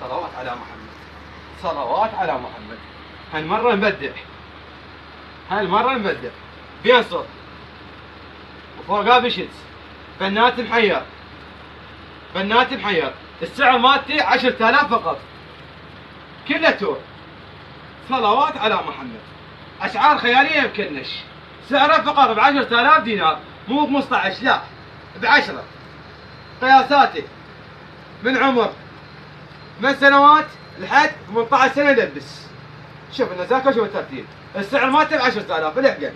صلوات على محمد. صلوات على محمد. هالمرة نبدع؟ هالمرة نبدع؟ بينصر وفوقها بشتس بنات محير بنات محير السعر مالتي 10000 فقط. كله تور صلوات على محمد. اسعار خيالية يمكنش. سعره فقط ب 10000 دينار. مو ب 15 لا ب 10 قياساتي من عمر. من سنوات لحد 18 سنة يلبس شوف النزاكه شوف الترتيب. السعر مالته ب 10000 الحقن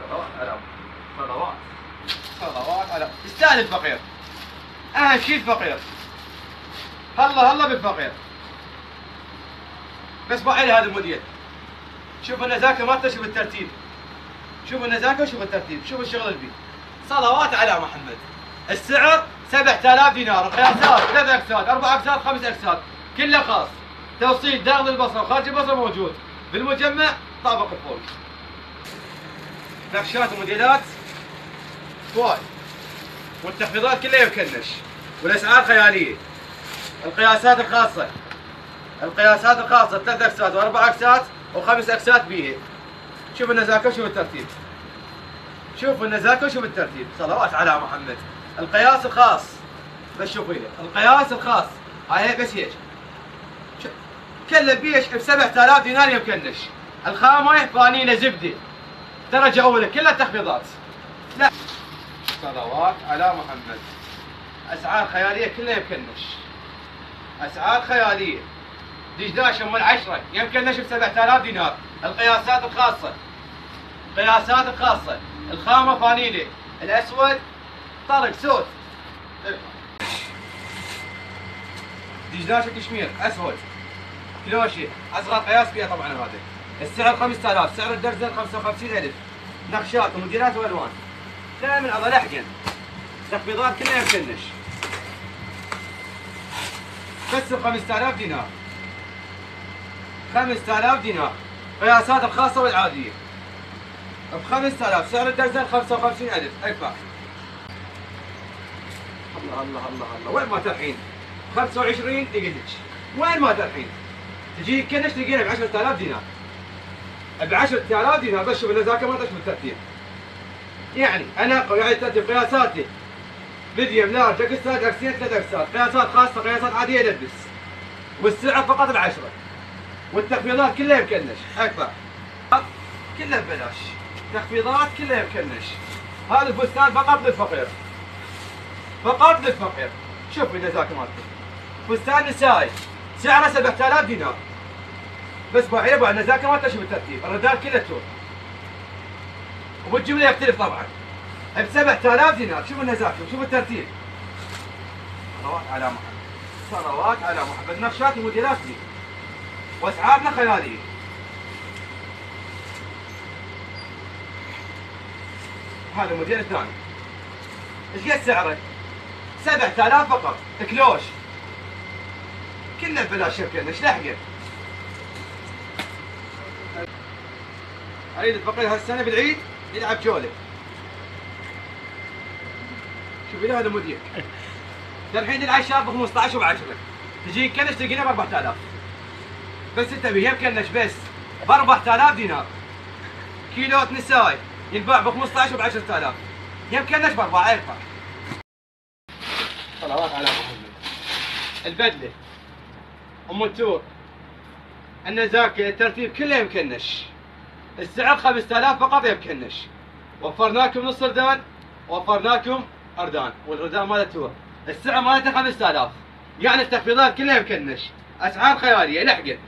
صلوات على صلوات. على يستاهل الفقير اهم شيء الفقير هلا هلا بالفقير. بس ما علي هذا الموديل شوف النزاكه مالته شوف الترتيب. شوف النزاكه وشوف الترتيب. شوف الشغل اللي فيه. صلوات على محمد. السعر 7000 دينار القياسات ثلاث اكسات أربع اكسات خمس اكسات كله خاص توصيل داخل البصرة وخارج البصرة موجود. بالمجمع طابق الفوق نقشات وموديلات. هواي والتخفيضات كلها يمكنش. والأسعار خيالية. القياسات الخاصة. القياسات الخاصة ثلاث اكسات وأربع اكسات وخمس اكسات بيها شوف النزاكة وشوف الترتيب. شوف النزاكة وشوف الترتيب. صلوات على محمد. القياس الخاص. بس شوفي القياس الخاص. هاي بس هيك. كله بيش ب 7000 دينار يمكنش الخامة فانيله زبدة. درجة أولى. كلها تخفيضات. لا. صلوات على محمد. أسعار خيالية كلها يمكنش أسعار خيالية. دشداش ام العشره يمكنش ب 7000 دينار. القياسات الخاصة. قياسات الخاصة. الخامة فانيله الأسود طرق سود دجلاشه كشمير اسود كلوشي اصغر قياس فيها طبعا هذا السعر 5000 سعر الدرزن 55000 نقشات وموديلات والوان دائما اظل احقن تخفيضات كلها يمكنش بس ب 5000 دينار 5000 دينار قياسات الخاصه والعاديه ب 5000 سعر الدرزن 55000 ادفع الله الله الله الله. وين ما تلحين 25 يقلك وين ما تلحين تجي كنش تلقينا؟ ب 10000 دينار. ب 10000 دينار بس شوف النزاكه ما تشوف الترتيب يعني أنا يعني ترتيب قياساتي. ميديوم لارج اكستات اكسين ثلاث أكسات. قياسات خاصة قياسات عادية يلبس والسعر فقط العشرة. والتخفيضات كلها يمكنش. أكثر كلها ببلاش. تخفيضات كلها يمكنش. هذا الفستان فقط للفقير. فقط للفقير. شوف إذا ذاك مالته فستان نسائي سعره 7000 دينار. بس باعي ابو النزاكه ما شوف الترتيب الرداد كله تور والجمله يختلف طبعا. ب 7000 دينار. شوف النزاكه شوف الترتيب صلوات على محمد. صلوات على محمد. نقشات وموديلات دي وأسعارنا خيالية. هذا الموديل الثاني. إيش قد سعره؟ 7000 فقط. كلوش. كله ببلاش يمكن إيش لحقة؟ أريد الفقير هالسنة بالعيد يلعب جولة. شوف لي هذا مدير الحين العشاء ب 15 و 10 تجي كنش تلقينا ب 4000 بس أنت بيه كنش بس. ب 4000 دينار. كيلوت نساي. ينباع ب 15 و ب 10000 يمكنش باربعه يرفع صلوات على محمد. البدلة أم التور النزاكه الترتيب كله يمكنش. السعر 5000 فقط يمكنش. وفرنا لكم نص ردان وفرنا لكم اردان والردان مالته السعر مالته 5000 يعني التخفيضات كلها يمكنش. أسعار خيالية لحقة.